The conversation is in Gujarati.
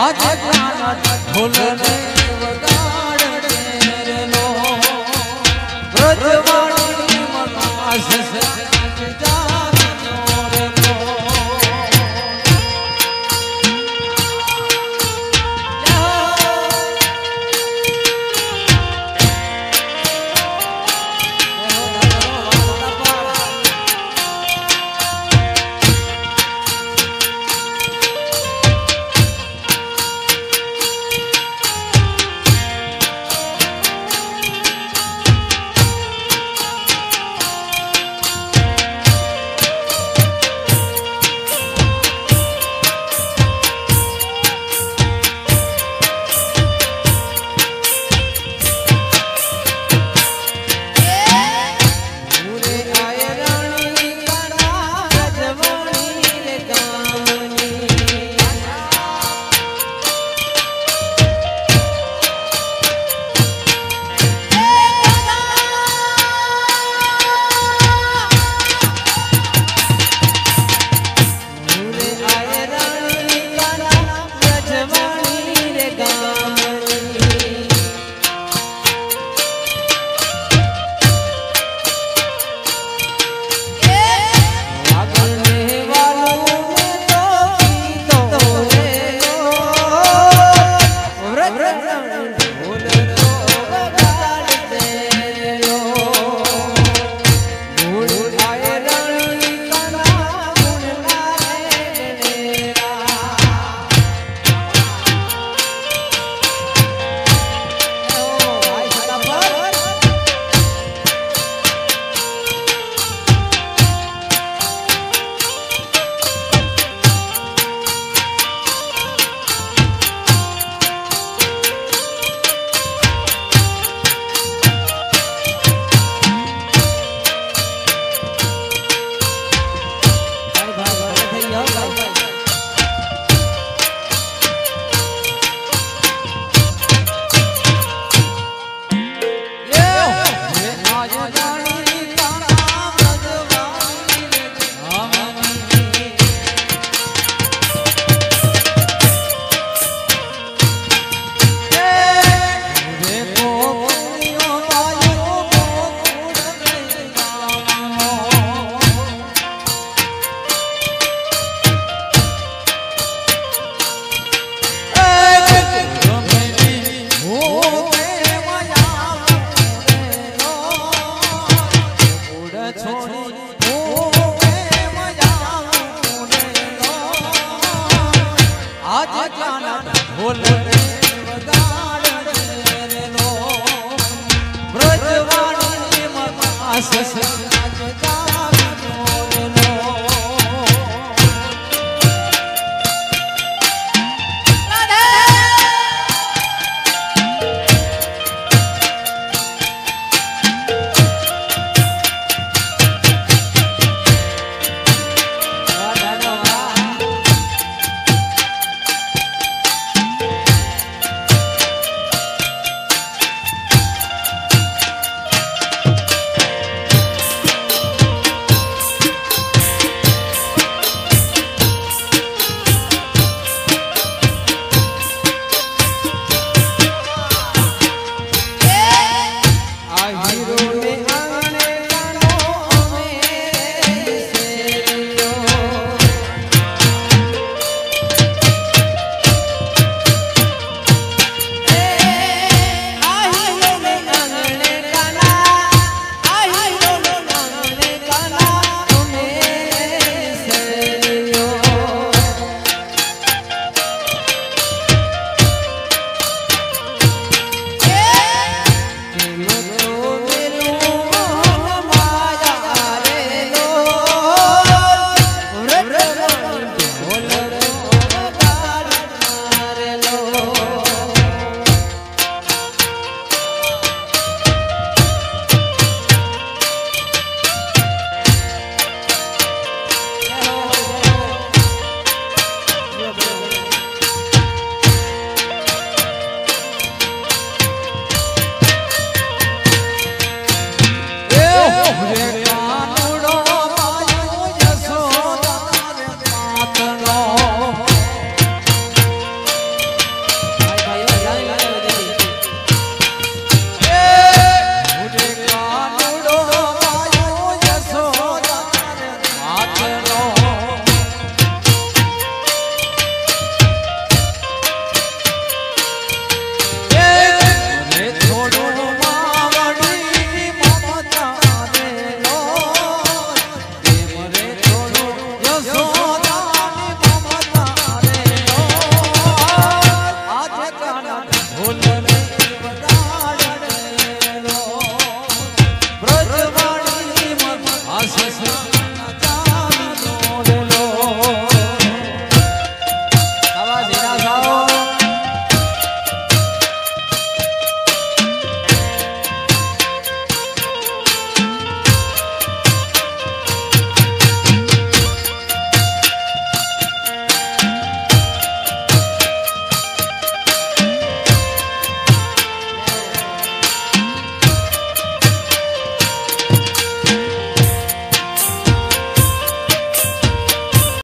અજ્ઞાન ભૂલને વગા સસ